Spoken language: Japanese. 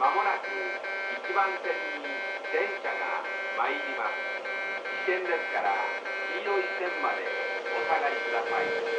まもなく1番線に電車が参ります危険ですから黄色い線までお下がりください。